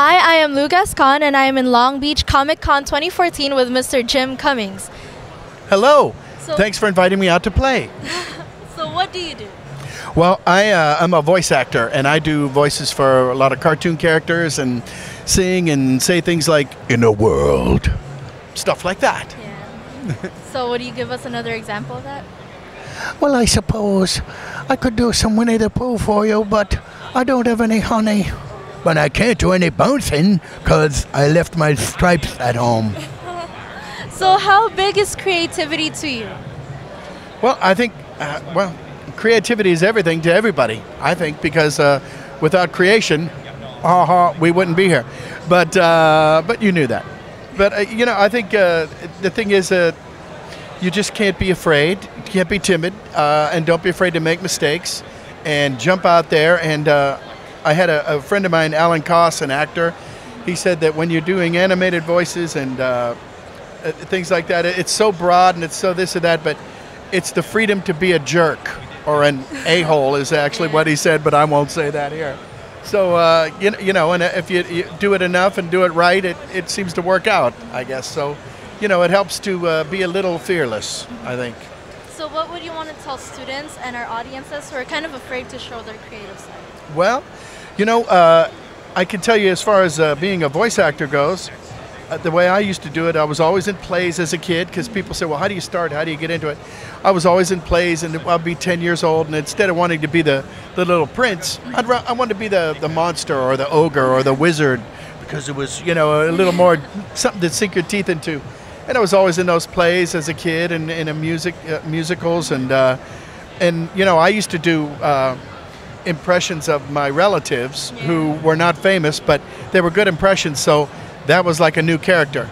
Hi, I am Lou Gascon, and I am in Long Beach Comic Con 2014 with Mr. Jim Cummings. Hello. So- Thanks for inviting me out to play. So, what do you do? Well, I, uh, I'm a voice actor, and I do voices for a lot of cartoon characters and sing and say things like, in a world, stuff like that. Yeah. so, would you give us another example of that? Well, I suppose I could do some Winnie the Pooh for you, but I don't have any honey. But I can't do any bouncing because I left my stripes at home. So, how big is creativity to you? Well, I think, uh, well, creativity is everything to everybody, I think, because uh, without creation, uh we wouldn't be here. But, uh, but you knew that. But, uh, you know, I think uh, the thing is that you just can't be afraid, you can't be timid, uh, and don't be afraid to make mistakes and jump out there. And uh, I had a, a friend of mine, Alan Koss, an actor, he said that when you're doing animated voices and uh, uh, things like that. It's so broad and it's so this and that, but it's the freedom to be a jerk or an a hole is actually what he said, but I won't say that here. So uh, you, know- you know, and if you, you do it enough and do it right, it, it seems to work out, I guess. So, you know, it helps to uh, be a little fearless, I think. So, what would you want to tell students and our audiences who are kind of afraid to show their creative side? Well, you know, uh, I can tell you as far as uh, being a voice actor goes, uh, the way I used to do it, I was always in plays as a kid because people say, well, how do you start? How do you get into it? I was always in plays and I'd be 10 years old and instead of wanting to be the, the little prince, I'd, I wanted to be the, the monster or the ogre or the wizard because it was, you know, a little more something to sink your teeth into. And I was always in those plays as a kid and in music, uh, musicals and, uh, and, you know, I used to do uh, impressions of my relatives who were not famous, but they were good impressions. So that was like a new character.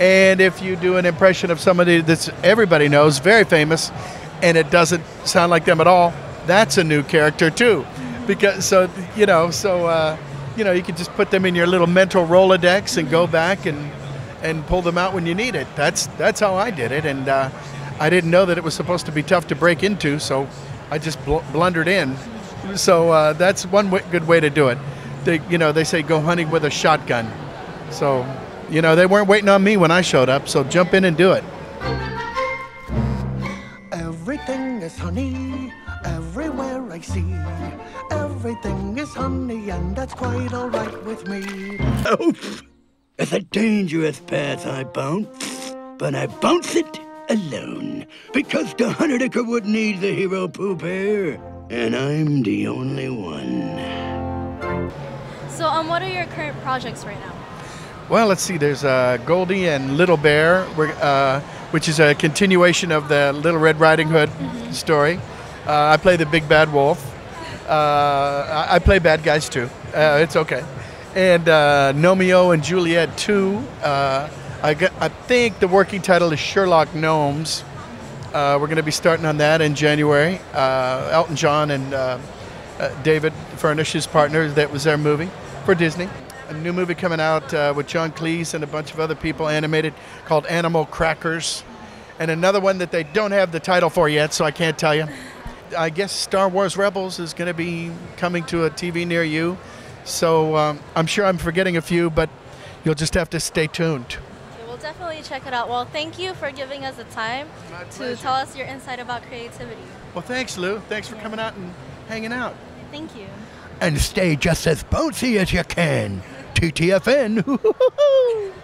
And if you do an impression of somebody that's everybody knows, very famous, and it doesn't sound like them at all, that's a new character too. Because so you know, so uh, you know, you can just put them in your little mental Rolodex and go back and and pull them out when you need it. That's that's how I did it, and uh, I didn't know that it was supposed to be tough to break into, so I just bl- blundered in. So uh, that's one w- good way to do it. They, you know, they say go hunting with a shotgun. So, you know, they weren't waiting on me when I showed up. So jump in and do it. Everything is honey, everywhere I see. Everything is honey, and that's quite alright with me. Oh, it's a dangerous path I bounce, but I bounce it alone because the hundred acre wood needs a hero Pooh Bear, and I'm the only one. So, um, what are your current projects right now? Well, let's see. There's uh, Goldie and Little Bear, uh, which is a continuation of the Little Red Riding Hood story. Uh, I play the big bad wolf. Uh, I, I play bad guys too. Uh, it's okay. And uh, Gnomeo and Juliet 2. Uh, I, got, I think the working title is Sherlock Gnomes. Uh, we're going to be starting on that in January. Uh, Elton John and uh, uh, David Furnish, his partner, that was their movie for Disney. A new movie coming out with John Cleese and a bunch of other people animated called Animal Crackers. And another one that they don't have the title for yet, so I can't tell you. I guess Star Wars Rebels is going to be coming to a TV near you. So um, I'm sure I'm forgetting a few, but you'll just have to stay tuned. Okay, we'll definitely check it out. Well, thank you for giving us the time to tell us your insight about creativity. Well, thanks, Lou. Thanks for coming out and hanging out. Thank you. And stay just as bouncy as you can. TTFN.